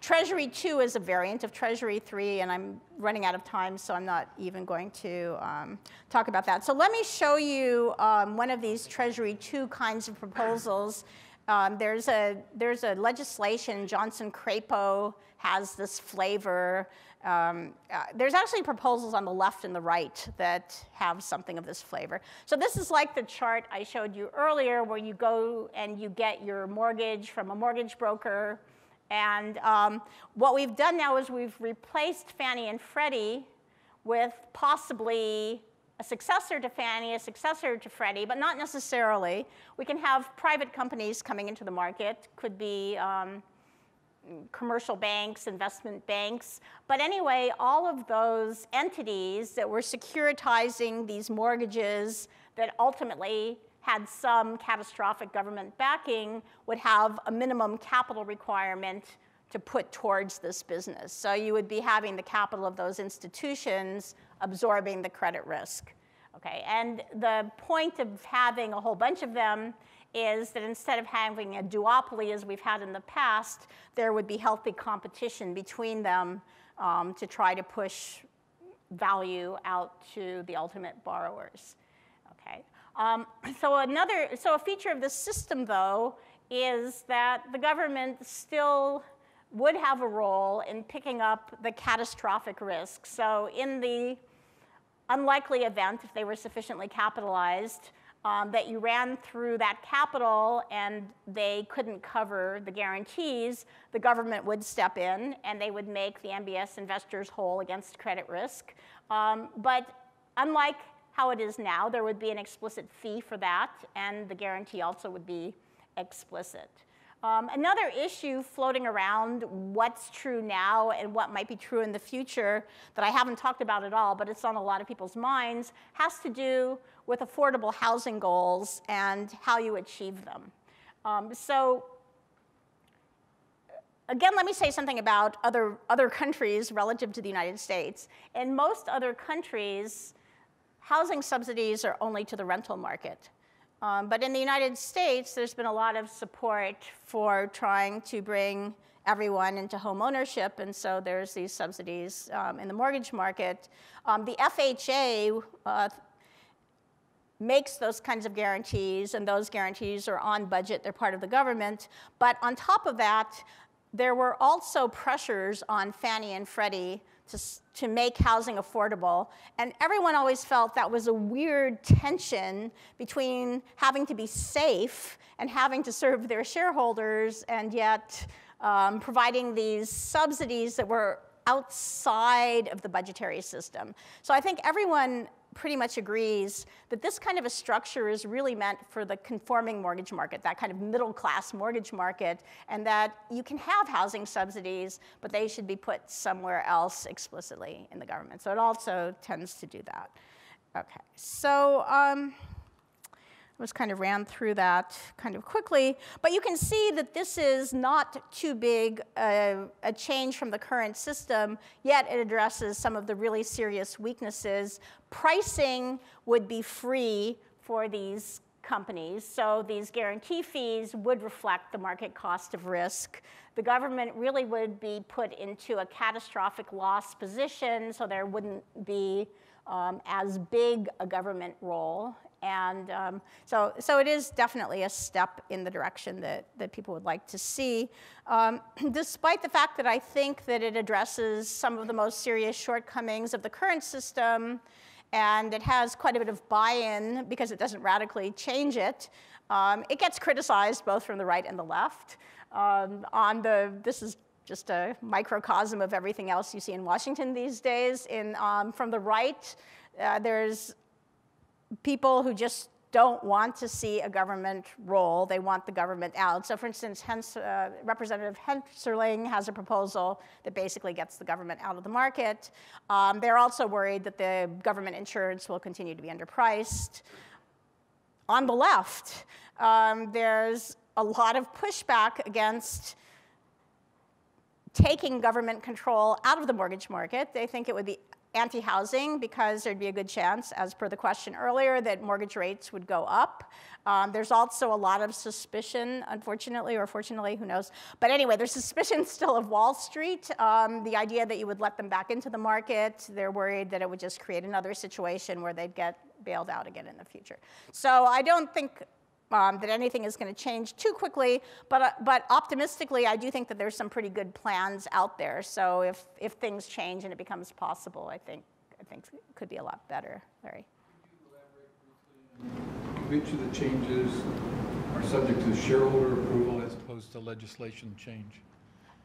Treasury 2 is a variant of Treasury 3, and I'm running out of time, so I'm not even going to um, talk about that. So let me show you um, one of these Treasury 2 kinds of proposals. Um, there's, a, there's a legislation, Johnson Crapo has this flavor. Um, uh, there's actually proposals on the left and the right that have something of this flavor. So this is like the chart I showed you earlier where you go and you get your mortgage from a mortgage broker and um, what we've done now is we've replaced Fannie and Freddie with possibly a successor to Fannie, a successor to Freddie, but not necessarily. We can have private companies coming into the market, could be um, commercial banks, investment banks. But anyway, all of those entities that were securitizing these mortgages that ultimately had some catastrophic government backing would have a minimum capital requirement to put towards this business. So you would be having the capital of those institutions absorbing the credit risk. Okay, and the point of having a whole bunch of them is that instead of having a duopoly as we've had in the past, there would be healthy competition between them um, to try to push value out to the ultimate borrowers. Um, so another, so a feature of this system, though, is that the government still would have a role in picking up the catastrophic risk. So in the unlikely event, if they were sufficiently capitalized, um, that you ran through that capital and they couldn't cover the guarantees, the government would step in and they would make the MBS investors whole against credit risk. Um, but unlike how it is now, there would be an explicit fee for that, and the guarantee also would be explicit. Um, another issue floating around what's true now and what might be true in the future that I haven't talked about at all, but it's on a lot of people's minds, has to do with affordable housing goals and how you achieve them. Um, so again, let me say something about other, other countries relative to the United States. In most other countries, housing subsidies are only to the rental market. Um, but in the United States, there's been a lot of support for trying to bring everyone into home ownership, and so there's these subsidies um, in the mortgage market. Um, the FHA uh, makes those kinds of guarantees, and those guarantees are on budget, they're part of the government. But on top of that, there were also pressures on Fannie and Freddie to, to make housing affordable. And everyone always felt that was a weird tension between having to be safe and having to serve their shareholders and yet um, providing these subsidies that were outside of the budgetary system. So I think everyone pretty much agrees that this kind of a structure is really meant for the conforming mortgage market, that kind of middle class mortgage market, and that you can have housing subsidies, but they should be put somewhere else explicitly in the government. So it also tends to do that. Okay, so um, was kind of ran through that kind of quickly, but you can see that this is not too big a, a, change from the current system, yet it addresses some of the really serious weaknesses. Pricing would be free for these companies, so these guarantee fees would reflect the market cost of risk. The government really would be put into a catastrophic loss position, so there wouldn't be um, as big a government role and um, so, so it is definitely a step in the direction that, that people would like to see, um, despite the fact that I think that it addresses some of the most serious shortcomings of the current system, and it has quite a bit of buy-in because it doesn't radically change it. Um, it gets criticized both from the right and the left. Um, on the, this is just a microcosm of everything else you see in Washington these days. In, um, from the right, uh, there's people who just don't want to see a government role. They want the government out. So for instance, Hens, uh, Representative Hensarling has a proposal that basically gets the government out of the market. Um, they're also worried that the government insurance will continue to be underpriced. On the left, um, there's a lot of pushback against taking government control out of the mortgage market. They think it would be anti-housing because there'd be a good chance, as per the question earlier, that mortgage rates would go up. Um, there's also a lot of suspicion, unfortunately, or fortunately, who knows. But anyway, there's suspicion still of Wall Street, um, the idea that you would let them back into the market. They're worried that it would just create another situation where they'd get bailed out again in the future. So I don't think um, that anything is going to change too quickly, but, uh, but optimistically, I do think that there's some pretty good plans out there. So if, if things change and it becomes possible, I think, I think it could be a lot better. Larry. Which of the changes are subject to shareholder approval as opposed to legislation change?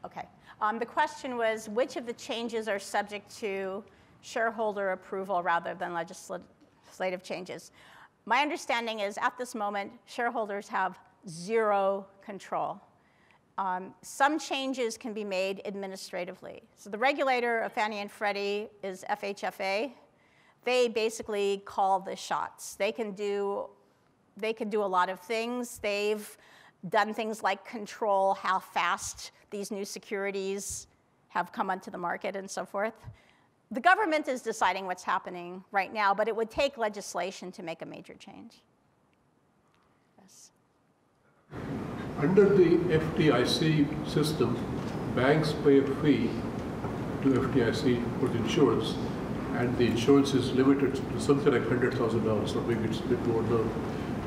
Okay. Um, the question was which of the changes are subject to shareholder approval rather than legislative changes? My understanding is at this moment, shareholders have zero control. Um, some changes can be made administratively. So the regulator of Fannie and Freddie is FHFA. They basically call the shots. They can do, they can do a lot of things. They've done things like control how fast these new securities have come onto the market and so forth. The government is deciding what's happening right now, but it would take legislation to make a major change. Yes. Under the FDIC system, banks pay a fee to FDIC for the insurance, and the insurance is limited to something like $100,000, or maybe it's a bit more now.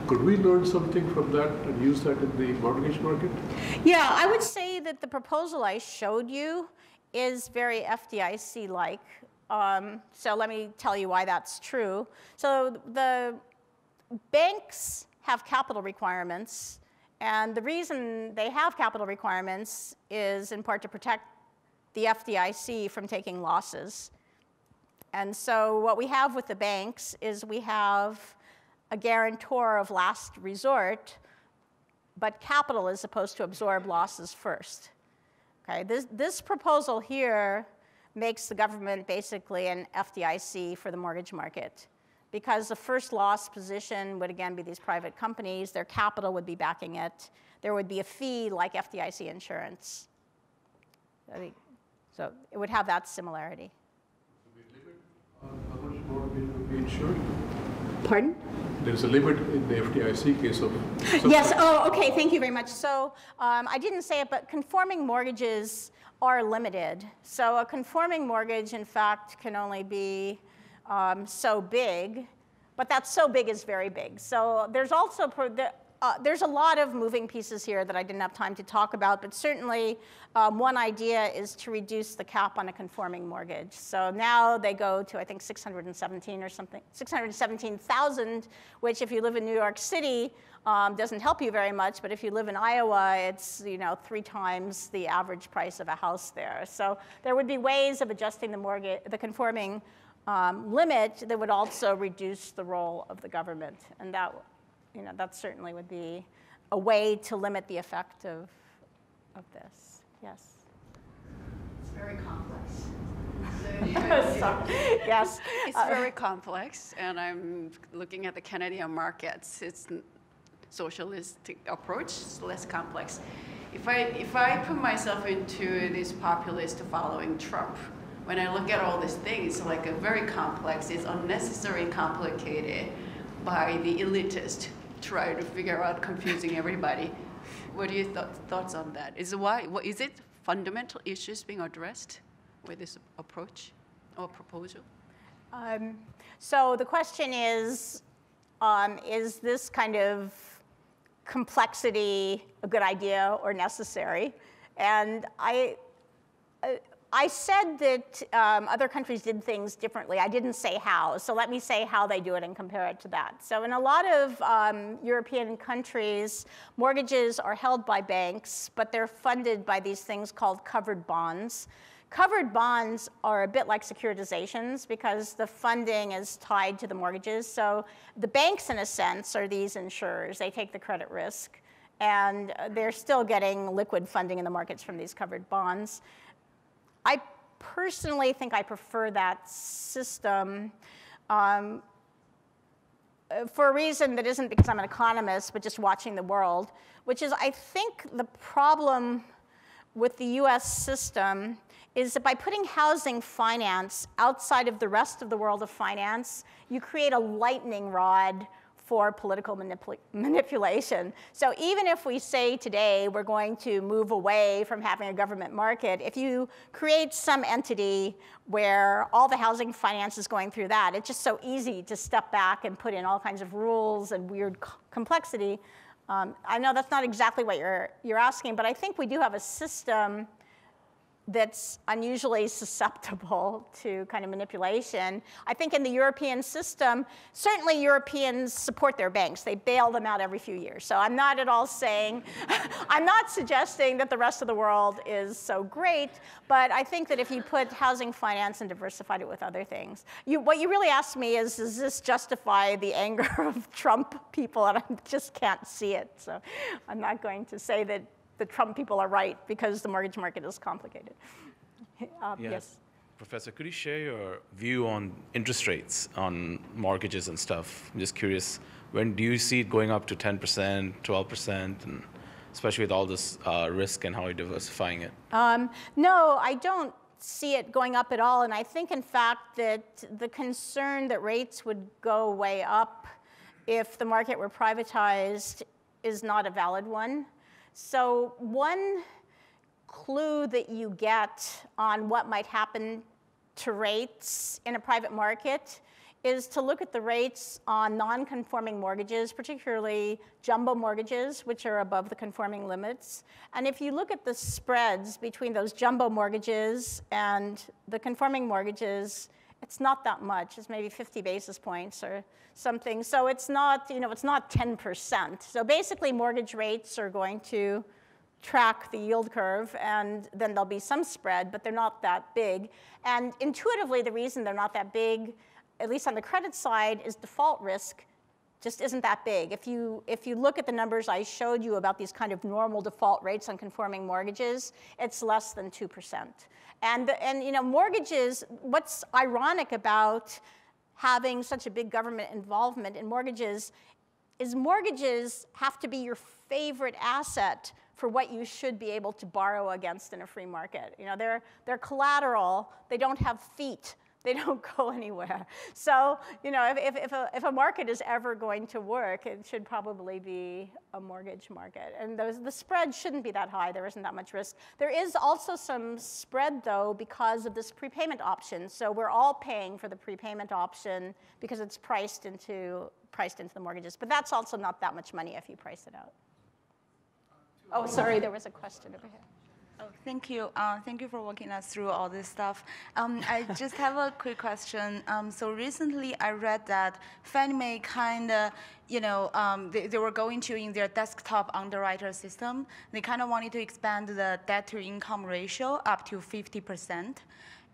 Could we learn something from that and use that in the mortgage market? Yeah, I would say that the proposal I showed you is very FDIC-like. Um, so let me tell you why that's true. So the banks have capital requirements, and the reason they have capital requirements is in part to protect the FDIC from taking losses. And so what we have with the banks is we have a guarantor of last resort, but capital is supposed to absorb losses first. Okay, this, this proposal here makes the government basically an FDIC for the mortgage market because the first loss position would again be these private companies, their capital would be backing it. There would be a fee like FDIC insurance. So it would have that similarity. how much more would be insured? Pardon? There's a limit in the FDIC case of. Yes, oh, okay, thank you very much. So um, I didn't say it, but conforming mortgages are limited. So a conforming mortgage, in fact, can only be um, so big, but that so big is very big. So there's also, uh, there's a lot of moving pieces here that I didn't have time to talk about, but certainly um, one idea is to reduce the cap on a conforming mortgage. So now they go to, I think, 617 or something, 617,000, which if you live in New York City, um, doesn't help you very much, but if you live in Iowa, it's you know three times the average price of a house there. So there would be ways of adjusting the mortgage, the conforming um, limit that would also reduce the role of the government, and that you know that certainly would be a way to limit the effect of of this. Yes. It's very complex. Yes. It's uh, very complex, and I'm looking at the Canadian markets. It's n- socialistic approach, it's less complex. If I, if I put myself into this populist following Trump, when I look at all these things, it's like a very complex, it's unnecessary and complicated by the elitist try to figure out confusing everybody. What are your th- thoughts on that? Is why? What, is it fundamental issues being addressed with this approach or proposal? Um, so the question is, um, is this kind of complexity a good idea or necessary? And I, uh, I said that um, other countries did things differently. I didn't say how, so let me say how they do it and compare it to that. So in a lot of um, European countries, mortgages are held by banks, but they're funded by these things called covered bonds. Covered bonds are a bit like securitizations because the funding is tied to the mortgages. So the banks, in a sense, are these insurers. They take the credit risk, and they're still getting liquid funding in the markets from these covered bonds. I personally think I prefer that system um, for a reason that isn't because I'm an economist, but just watching the world, which is I think the problem with the US system is that by putting housing finance outside of the rest of the world of finance, you create a lightning rod for political manipula manipulation. So even if we say today we're going to move away from having a government market, if you create some entity where all the housing finance is going through that, it's just so easy to step back and put in all kinds of rules and weird complexity. Um, I know that's not exactly what you're, you're asking, but I think we do have a system that's unusually susceptible to kind of manipulation. I think in the European system, certainly Europeans support their banks. They bail them out every few years. So I'm not at all saying, I'm not suggesting that the rest of the world is so great, but I think that if you put housing finance and diversified it with other things, you, what you really asked me is, does this justify the anger of Trump people? And I just can't see it. So I'm not going to say that the Trump people are right because the mortgage market is complicated. Uh, Yeah. Yes. Professor, could you share your view on interest rates on mortgages and stuff? I'm just curious, when do you see it going up to 10%, 12%, and especially with all this uh, risk and how you're diversifying it? Um, no, I don't see it going up at all. And I think, in fact, that the concern that rates would go way up if the market were privatized is not a valid one. So, one clue that you get on what might happen to rates in a private market is to look at the rates on non-conforming mortgages, particularly jumbo mortgages, which are above the conforming limits. And if you look at the spreads between those jumbo mortgages and the conforming mortgages, it's not that much. It's maybe 50 basis points or something. So it's not, you know, it's not 10%. So basically, mortgage rates are going to track the yield curve, and then there'll be some spread, but they're not that big. And intuitively, the reason they're not that big, at least on the credit side, is default risk just isn't that big. If you, if you look at the numbers I showed you about these kind of normal default rates on conforming mortgages, it's less than 2%. And, and you know, mortgages, what's ironic about having such a big government involvement in mortgages is mortgages have to be your favorite asset for what you should be able to borrow against in a free market. You know, they're, they're collateral, they don't have feet, they don't go anywhere. So, you know, if, if, if, a, if a market is ever going to work, it should probably be a mortgage market. And those, the spread shouldn't be that high. There isn't that much risk. There is also some spread, though, because of this prepayment option. So we're all paying for the prepayment option because it's priced into, priced into the mortgages. But that's also not that much money if you price it out. Oh, sorry, there was a question over here. Oh, thank you. Uh, thank you for walking us through all this stuff. Um, I just have a quick question. Um, so recently, I read that Fannie Mae kind of, you know, um, they, they, were going to in their desktop underwriter system. They kind of wanted to expand the debt-to-income ratio up to 50 percent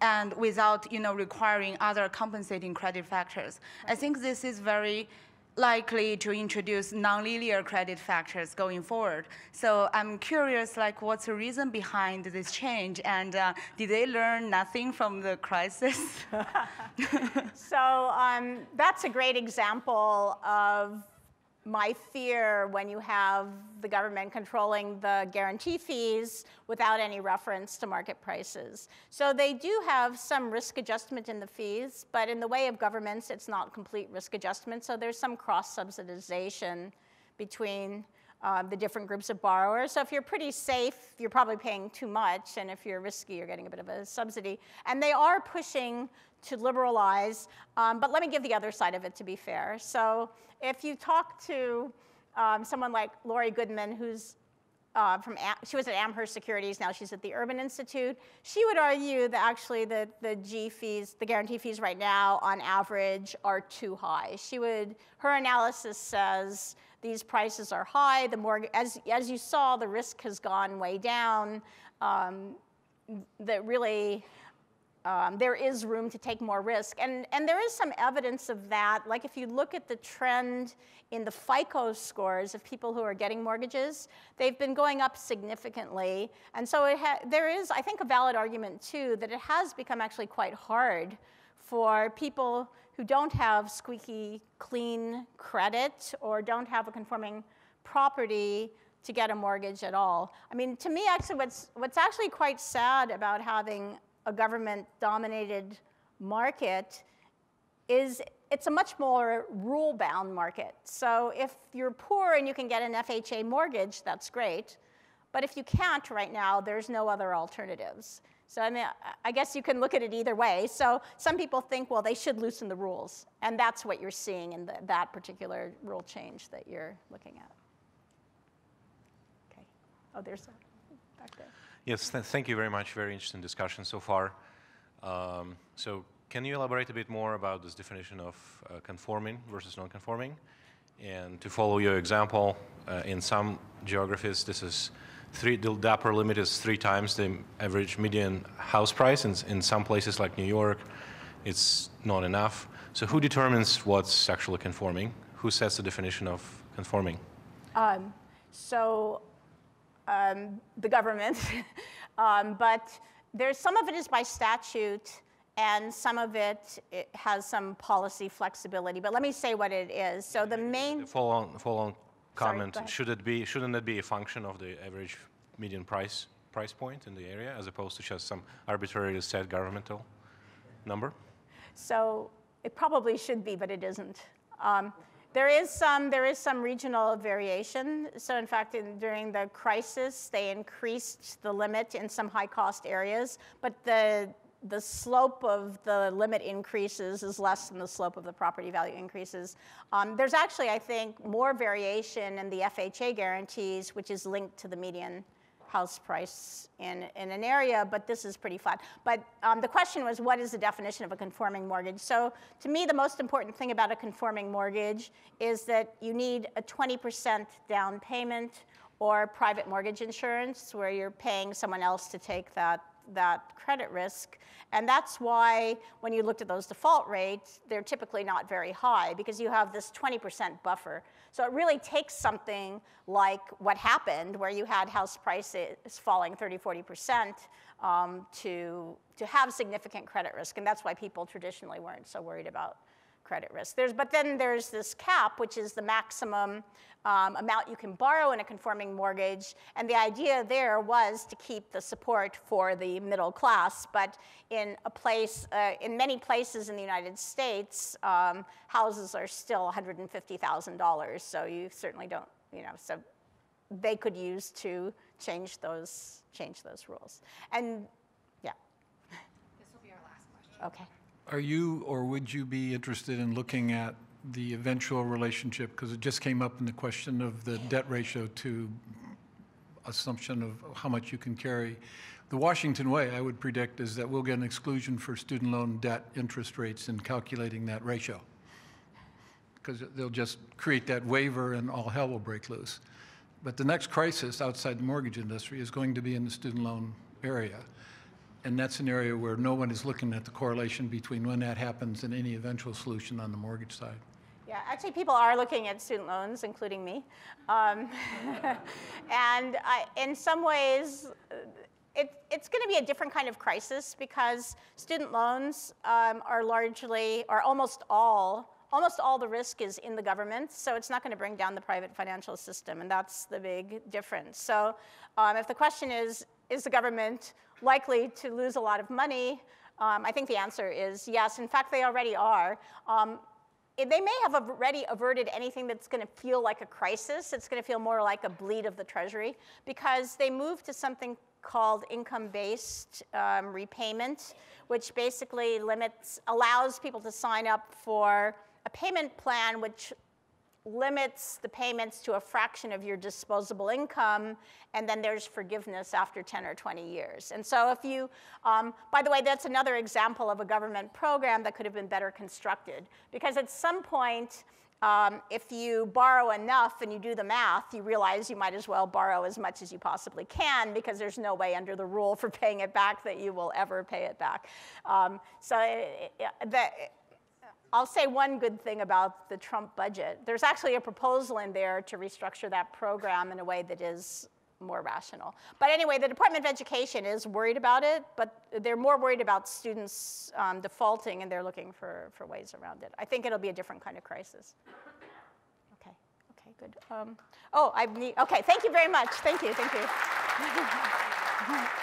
and without you know requiring other compensating credit factors. Right. I think this is very likely to introduce nonlinear credit factors going forward. So I'm curious, like, what's the reason behind this change, and uh, did they learn nothing from the crisis? so um, that's a great example of my fear when you have the government controlling the guarantee fees without any reference to market prices. So they do have some risk adjustment in the fees, but in the way of governments, it's not complete risk adjustment. So there's some cross subsidization between uh, the different groups of borrowers. So if you're pretty safe, you're probably paying too much, and if you're risky, you're getting a bit of a subsidy. And they are pushing to liberalize, um, but let me give the other side of it to be fair. So if you talk to um, someone like Laurie Goodman, who's uh, from, she was at Amherst Securities, now she's at the Urban Institute. She would argue that actually the, the G fees, the guarantee fees right now on average are too high. She would, her analysis says these prices are high, the more, as, as you saw, the risk has gone way down. Um, that really, um, there is room to take more risk. And, and there is some evidence of that. Like if you look at the trend in the FICO scores of people who are getting mortgages, they've been going up significantly. And so there is, I think, a valid argument too that it has become actually quite hard for people who don't have squeaky clean credit or don't have a conforming property to get a mortgage at all. I mean, to me, actually, what's, what's actually quite sad about having a government-dominated market is it's a much more rule-bound market. So if you're poor and you can get an FHA mortgage, that's great. But if you can't right now, there's no other alternatives. So I mean, I guess you can look at it either way. So some people think, well, they should loosen the rules. And that's what you're seeing in the, that particular rule change that you're looking at. Okay. Oh, there's back there. Yes, th thank you very much. Very interesting discussion so far. Um, so can you elaborate a bit more about this definition of uh, conforming versus non-conforming? And to follow your example, uh, in some geographies, this is three, the upper limit is three times the average median house price. In, in some places like New York, it's not enough. So who determines what's actually conforming? Who sets the definition of conforming? Um, so um, the government, um, but there's some of it is by statute and some of it, it, has some policy flexibility. But let me say what it is. So the main follow on, follow on comment: Sorry, Should it be? Shouldn't it be a function of the average median price price point in the area, as opposed to just some arbitrarily set governmental number? So it probably should be, but it isn't. Um, there is some, there is some regional variation. So in fact, in, during the crisis, they increased the limit in some high-cost areas, but the, the slope of the limit increases is less than the slope of the property value increases. Um, there's actually, I think, more variation in the FHA guarantees, which is linked to the median house price in, in an area, but this is pretty flat. But um, the question was, what is the definition of a conforming mortgage? So to me, the most important thing about a conforming mortgage is that you need a 20% down payment or private mortgage insurance where you're paying someone else to take that that credit risk. And that's why when you looked at those default rates, they're typically not very high because you have this 20% buffer. So it really takes something like what happened where you had house prices falling 30, 40% um, to, to have significant credit risk. And that's why people traditionally weren't so worried about credit risk. There's, but then there's this cap, which is the maximum um, amount you can borrow in a conforming mortgage. And the idea there was to keep the support for the middle class. But in a place, uh, in many places in the United States, um, houses are still $150,000. So you certainly don't, you know, so they could use to change those, change those rules. And yeah. This will be our last question. Okay. Are you, or would you be interested in looking at the eventual relationship, because it just came up in the question of the debt ratio to assumption of how much you can carry. The Washington way, I would predict, is that we'll get an exclusion for student loan debt interest rates in calculating that ratio. Because they'll just create that waiver and all hell will break loose. But the next crisis outside the mortgage industry is going to be in the student loan area. And that's an area where no one is looking at the correlation between when that happens and any eventual solution on the mortgage side. Yeah, actually, people are looking at student loans, including me. Um, and I, in some ways, it, it's going to be a different kind of crisis because student loans um, are largely, or almost all, almost all the risk is in the government, so it's not going to bring down the private financial system, and that's the big difference. So um, if the question is, is the government likely to lose a lot of money? Um, I think the answer is yes. In fact, they already are. Um, they may have already averted anything that's going to feel like a crisis. It's going to feel more like a bleed of the Treasury because they moved to something called income-based um, repayment, which basically limits, allows people to sign up for a payment plan which limits the payments to a fraction of your disposable income, and then there's forgiveness after 10 or 20 years. And so if you, um, by the way, that's another example of a government program that could have been better constructed. Because at some point, um, if you borrow enough and you do the math, you realize you might as well borrow as much as you possibly can because there's no way under the rule for paying it back that you will ever pay it back. Um, so it, it, the, I'll say one good thing about the Trump budget. There's actually a proposal in there to restructure that program in a way that is more rational. But anyway, the Department of Education is worried about it, but they're more worried about students um, defaulting and they're looking for, for ways around it. I think it'll be a different kind of crisis. Okay, okay, good. Um, oh, I need, okay, thank you very much. Thank you, thank you.